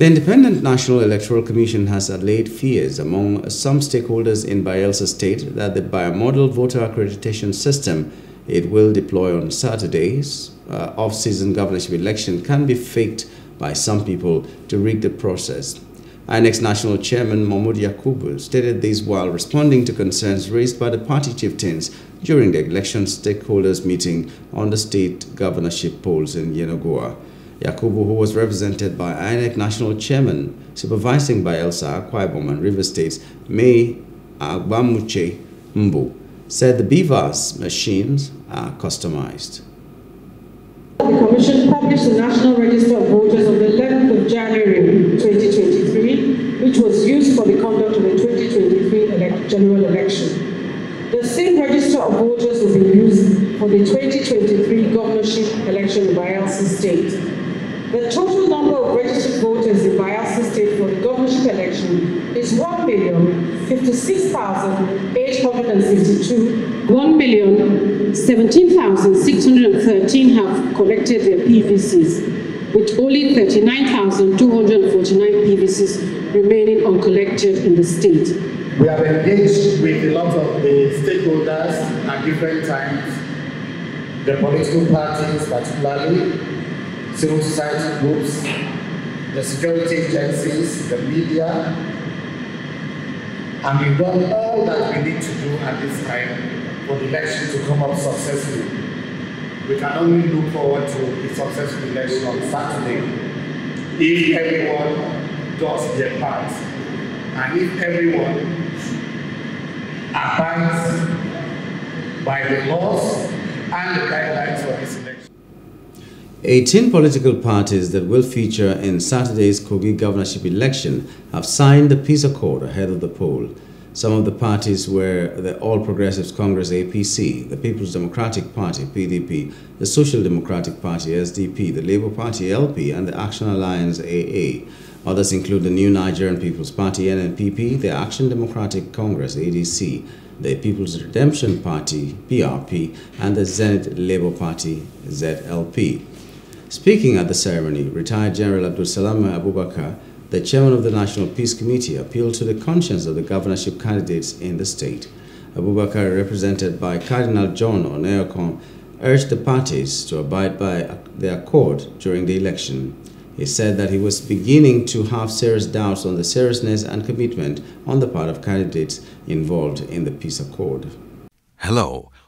The Independent National Electoral Commission has allayed fears among some stakeholders in Bayelsa State that the bimodal voter accreditation system it will deploy on Saturday's uh, off-season governorship election can be faked by some people to rig the process. INEC National Chairman Mahmoud Yakubu stated this while responding to concerns raised by the party chieftains during the election stakeholders meeting on the state governorship polls in Yenagoa. Yakubu, who was represented by INEC National Chairman supervising Bayelsa Ibom and River States, May Agbamuche Mbu, said the BVAS machines are customized. The Commission published the National Register of Voters on the 11th of January 2023, which was used for the conduct of the 2023 elect general election. The same register of voters will be used for the 2023 governorship election in Bayelsa State. The total number of registered voters in Bayelsa State for the governorship election is 1,056,862. 1,017,613 have collected their PVCs, with only 39,249 PVCs remaining uncollected in the state. We have engaged with a lot of the stakeholders at different times, the political parties particularly, civil society groups, the security agencies, the media, and we've done all that we need to do at this time for the election to come up successfully. We can only look forward to a successful election on Saturday if everyone does their part and if everyone abides by the laws and the guidelines for this election. 18 political parties that will feature in Saturday's Kogi governorship election have signed the peace accord ahead of the poll. Some of the parties were the All Progressives Congress APC, the People's Democratic Party PDP, the Social Democratic Party SDP, the Labour Party LP, and the Action Alliance AA. Others include the New Nigerian People's Party NNPP, the Action Democratic Congress ADC, the People's Redemption Party PRP, and the Zenith Labour Party ZLP. Speaking at the ceremony, retired General Abdulsalami Abubakar, the chairman of the National Peace Committee, appealed to the conscience of the governorship candidates in the state. Abubakar, represented by Cardinal John Onaiyekan, urged the parties to abide by the accord during the election. He said that he was beginning to have serious doubts on the seriousness and commitment on the part of candidates involved in the peace accord. Hello.